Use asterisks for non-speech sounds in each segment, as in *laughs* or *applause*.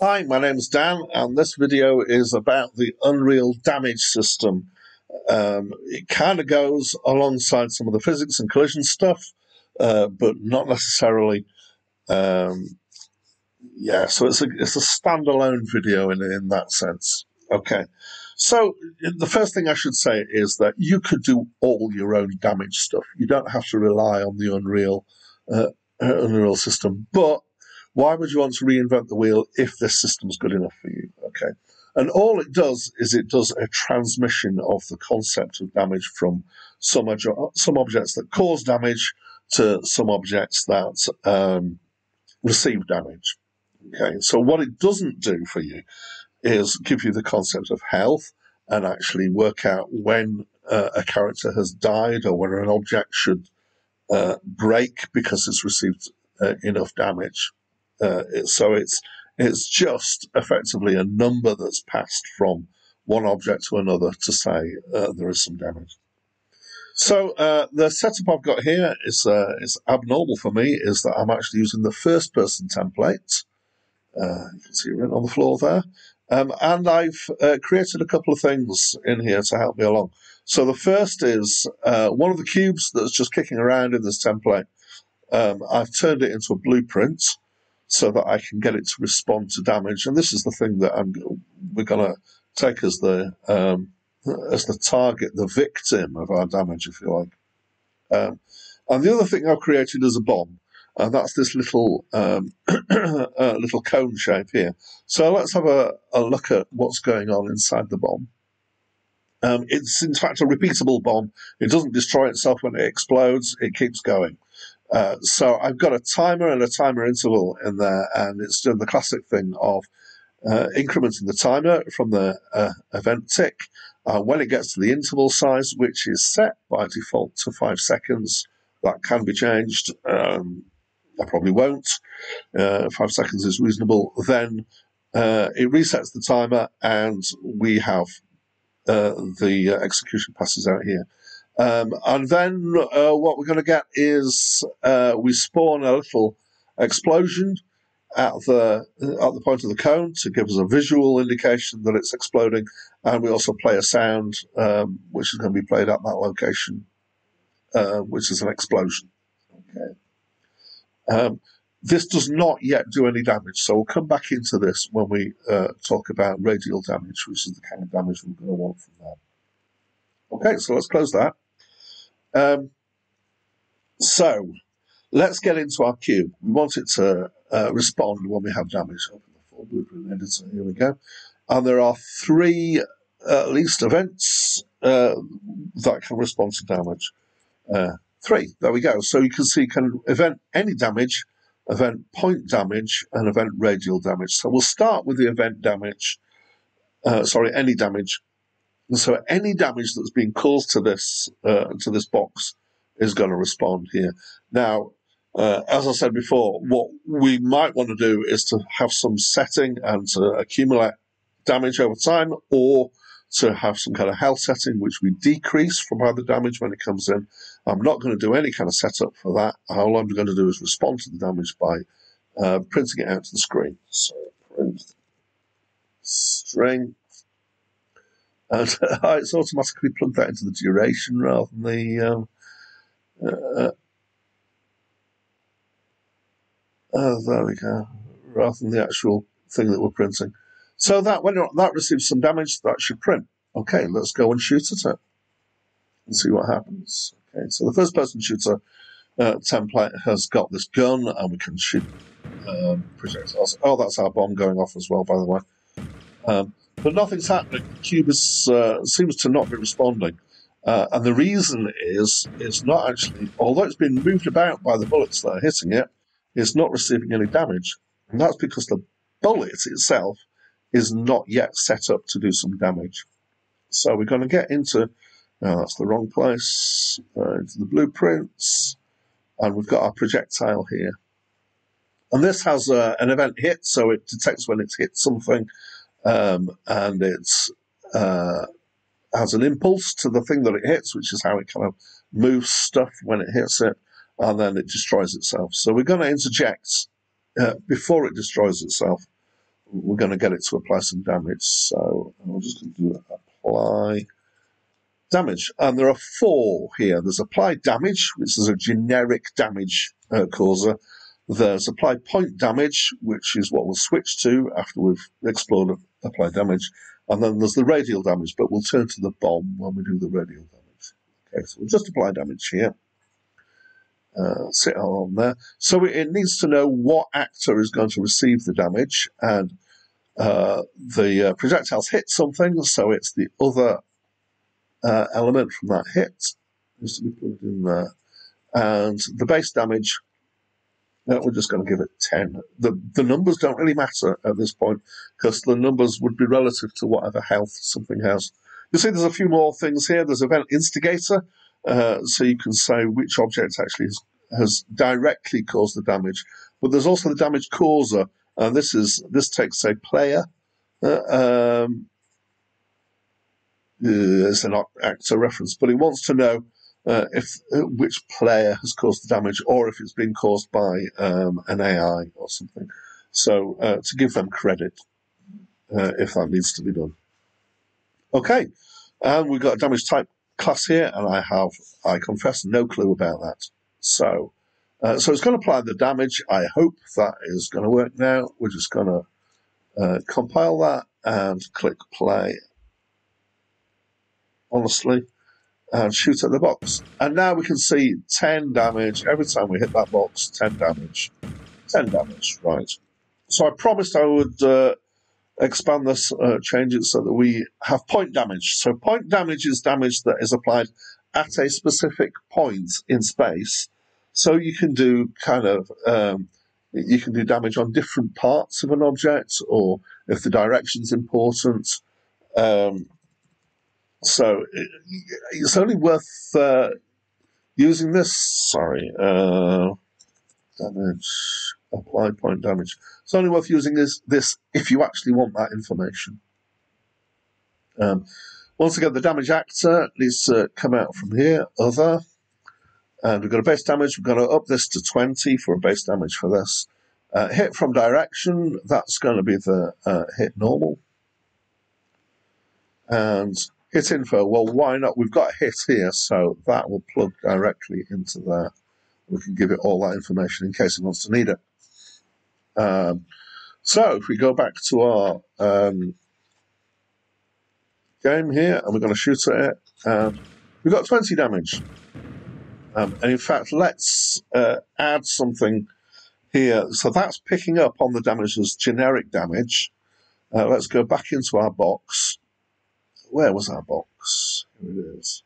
Hi, my name is Dan, and this video is about the Unreal damage system. Um, it kind of goes alongside some of the physics and collision stuff, uh, but not necessarily. Um, yeah, so it's a it's a standalone video in in that sense. Okay, so the first thing I should say is that you could do all your own damage stuff. You don't have to rely on the Unreal uh, Unreal system, but why would you want to reinvent the wheel if this system's good enough for you? Okay. And all it does is it does a transmission of the concept of damage from some, some objects that cause damage to some objects that um, receive damage. Okay, so what it doesn't do for you is give you the concept of health and actually work out when uh, a character has died or when an object should uh, break because it's received uh, enough damage. Uh, so it's it's just effectively a number that's passed from one object to another to say uh, there is some damage. So uh, the setup I've got here is uh, is abnormal for me. Is that I'm actually using the first person template. Uh, you can see it written on the floor there. Um, and I've uh, created a couple of things in here to help me along. So the first is one of the cubes that's just kicking around in this template. Um, I've turned it into a blueprint so that I can get it to respond to damage. And this is the thing that I'm, we're going to take as the um, as the target, the victim of our damage, if you like. Um, and the other thing I've created is a bomb, and that's this little um, *clears throat* uh, little cone shape here. So let's have a, a look at what's going on inside the bomb. Um, it's in fact a repeatable bomb. It doesn't destroy itself when it explodes. It keeps going. Uh, so I've got a timer and a timer interval in there, and it's done the classic thing of uh, incrementing the timer from the uh, event tick. Uh, when it gets to the interval size, which is set by default to five seconds, that can be changed. Um, I probably won't. Uh, five seconds is reasonable. Then it resets the timer, and we have the execution passes out here. Um, and then uh, what we're going to get is uh, we spawn a little explosion at the at the point of the cone to give us a visual indication that it's exploding, and we also play a sound um, which is going to be played at that location, uh, which is an explosion. Okay. Um, this does not yet do any damage, so we'll come back into this when we uh, talk about radial damage, which is the kind of damage we're going to want from that. Okay, so let's close that. Um, so let's get into our cube. We want it to uh, respond when we have damage. Open the full blueprint editor. Here we go. And there are three uh, at least events uh, that can respond to damage. Uh, three. There we go. So you can see can event any damage, event point damage, and event radial damage. So we'll start with the event damage. Uh, sorry, any damage and so any damage that's being caused to this uh, to this box is going to respond here. Now, uh, as I said before, what we might want to do is to have some setting and to accumulate damage over time, or to have some kind of health setting which we decrease from other damage when it comes in. I'm not going to do any kind of setup for that. All I'm going to do is respond to the damage by uh, printing it out to the screen. So print string and *laughs* uh, it's automatically plugged that into the duration rather than the um, uh, uh, oh, there we go, rather than the actual thing that we're printing. So that when that receives some damage, that should print. Okay, let's go and shoot at it and see what happens. Okay, so the first person shooter uh, template has got this gun, and we can shoot um, projectiles. Oh, that's our bomb going off as well, by the way. Um, but nothing's happening. Cuba uh, seems to not be responding. Uh, and the reason is, it's not actually, although it's been moved about by the bullets that are hitting it, it's not receiving any damage. And that's because the bullet itself is not yet set up to do some damage. So we're going to get into, no, that's the wrong place, uh, into the blueprints, and we've got our projectile here. And this has uh, an event hit, so it detects when it's hit something um, and it uh, has an impulse to the thing that it hits, which is how it kind of moves stuff when it hits it, and then it destroys itself. So we're going to interject uh, before it destroys itself we're going to get it to apply some damage. So I'm just going to do apply damage. And there are four here. There's apply damage, which is a generic damage uh, causer. There's apply point damage, which is what we'll switch to after we've explored apply damage. And then there's the radial damage, but we'll turn to the bomb when we do the radial damage. Okay, so we'll just apply damage here. Uh, sit on there. So it needs to know what actor is going to receive the damage, and uh, the uh, projectiles hit something, so it's the other uh, element from that hit needs to be plugged in there. And the base damage, uh, we're just going to give it 10. The, the numbers don't really matter at this point because the numbers would be relative to whatever health something has. You see, there's a few more things here. There's event instigator, uh, so you can say which object actually has, has directly caused the damage. But there's also the damage causer, and this is this takes a player. Uh, um, uh, it's an actor reference, but it wants to know uh, if uh, which player has caused the damage or if it's been caused by um, an AI or something. So uh, to give them credit uh, if that needs to be done. Okay, and we've got a damage type class here, and I have, I confess, no clue about that. So, uh, so it's going to apply the damage. I hope that is going to work now. We're just going to uh, compile that and click play. Honestly, and shoot at the box. And now we can see 10 damage every time we hit that box. 10 damage. 10 damage, right. So I promised I would uh, expand this, uh, change it so that we have point damage. So point damage is damage that is applied at a specific point in space. So you can do kind of um, you can do damage on different parts of an object, or if the direction's important. Um, so it, it's only worth uh, using this. Sorry, uh, damage apply point damage. It's only worth using this, this if you actually want that information. Um, once again, the damage actor needs to come out from here, other, and we've got a base damage. We're going to up this to 20 for a base damage for this. Uh, hit from direction, that's going to be the uh, hit normal. And hit info, well, why not? We've got hit here, so that will plug directly into there. We can give it all that information in case it wants to need it. Um, so if we go back to our um, game here, and we're going to shoot at it, um, we've got 20 damage. Um, and in fact, let's uh, add something here. So that's picking up on the damage as generic damage. Uh, let's go back into our box. Where was our box? Here it is.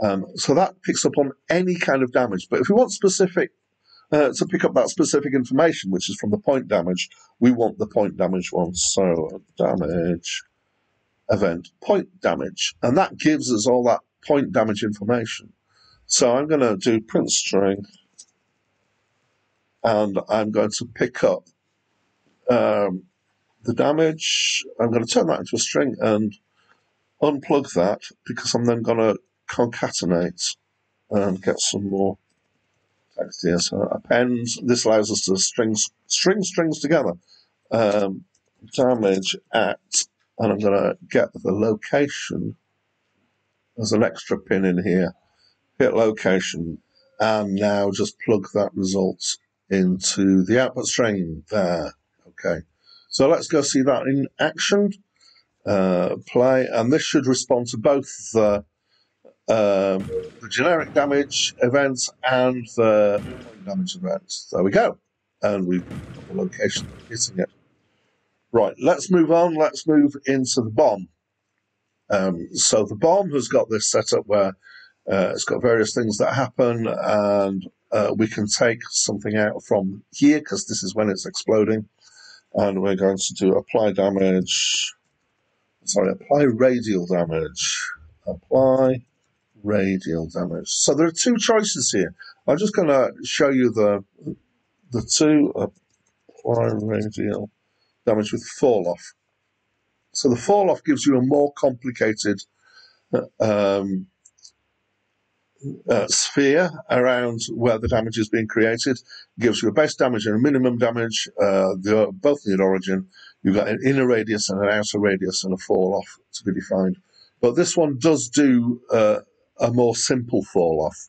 Um, so that picks up on any kind of damage. But if we want specific uh, to pick up that specific information, which is from the point damage, we want the point damage one. So damage event point damage, and that gives us all that point damage information. So I'm going to do print string, and I'm going to pick up um, the damage. I'm going to turn that into a string and unplug that because I'm then going to concatenate and get some more text here. So append, this allows us to string, string strings together. Um, damage at, and I'm going to get the location. There's an extra pin in here. Hit location, and now just plug that result into the output string there. Okay, so let's go see that in action. Uh, play, and this should respond to both the um, the generic damage events and the damage events. There we go. And we've got the location hitting it. Right, let's move on. Let's move into the bomb. Um, so the bomb has got this setup where uh, it's got various things that happen, and uh, we can take something out from here because this is when it's exploding. And we're going to do apply damage. Sorry, apply radial damage. Apply radial damage. So there are two choices here. I'm just going to show you the the two apply radial damage with fall off. So the fall off gives you a more complicated um, uh, sphere around where the damage is being created. It gives you a base damage and a minimum damage. Uh, they both need origin. You've got an inner radius and an outer radius and a fall off to be defined. But this one does do uh, a more simple fall off.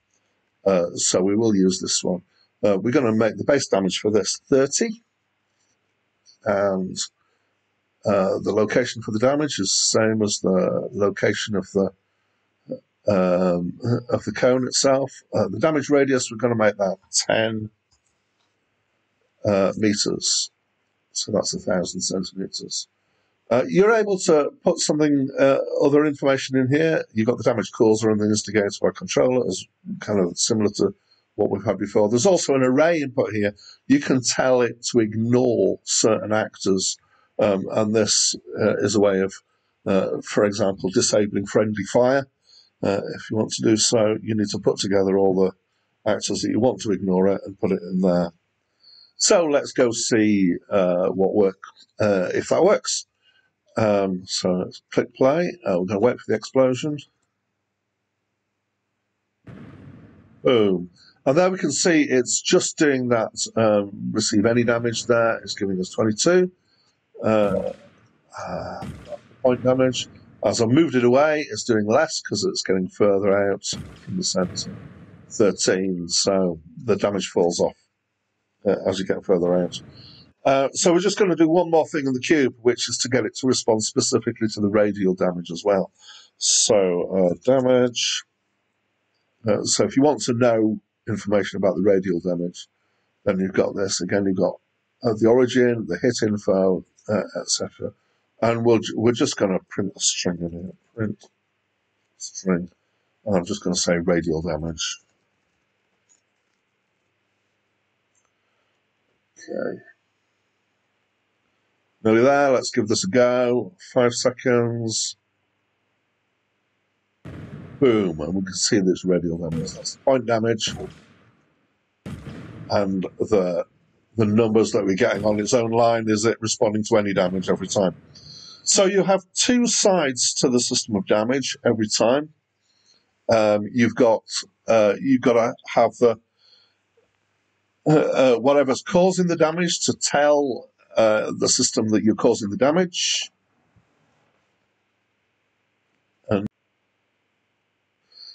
Uh, so we will use this one. Uh, we're going to make the base damage for this 30. And uh, the location for the damage is the same as the location of the um, of the cone itself. Uh, the damage radius, we're going to make that 10 uh, meters. So that's a thousand centimeters. Uh, you're able to put something, uh, other information in here. You've got the damage causer and the instigator by controller, as kind of similar to what we've had before. There's also an array input here. You can tell it to ignore certain actors, um, and this uh, is a way of, uh, for example, disabling friendly fire. Uh, if you want to do so, you need to put together all the actors that you want to ignore it and put it in there. So let's go see uh, what work if that works. Um, so let's click play. Uh, we're going to wait for the explosion. Boom. And there we can see it's just doing that um, receive any damage there. It's giving us 22. Uh, uh, point damage. As I moved it away, it's doing less because it's getting further out from the center. 13. So the damage falls off uh, as you get further out. Uh, so we're just going to do one more thing in the cube, which is to get it to respond specifically to the radial damage as well. So uh, damage. Uh, so if you want to know information about the radial damage, then you've got this. Again, you've got uh, the origin, the hit info, uh, etc. And we'll, we're just going to print a string in here. Print string. And I'm just going to say radial damage. Okay. Nearly there. Let's give this a go. Five seconds. Boom. And we can see this radial damage. That's point damage. And the the numbers that we're getting on its own line is it responding to any damage every time. So you have two sides to the system of damage every time. Um, you've got uh, you've got to have the uh, uh, whatever's causing the damage to tell uh, the system that you're causing the damage. And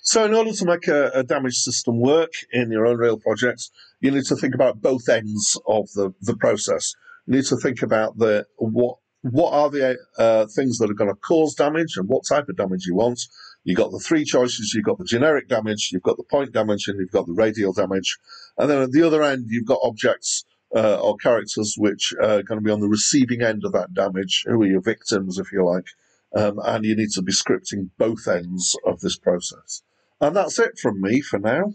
so in order to make a, a damage system work in your Unreal projects, you need to think about both ends of the, the process. You need to think about the what what are the uh, things that are going to cause damage and what type of damage you want. You've got the three choices. You've got the generic damage, you've got the point damage, and you've got the radial damage. And then at the other end, you've got objects uh, or characters which are going to be on the receiving end of that damage, who are your victims, if you like. Um, and you need to be scripting both ends of this process. And that's it from me for now.